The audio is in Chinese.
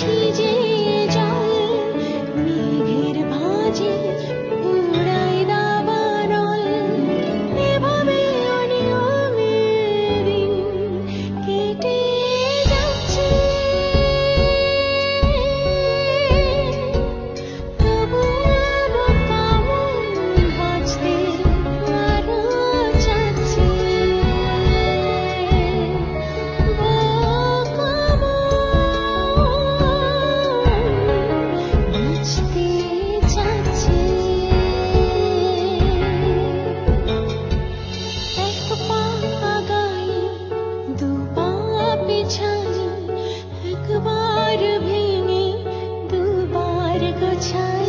期间。强。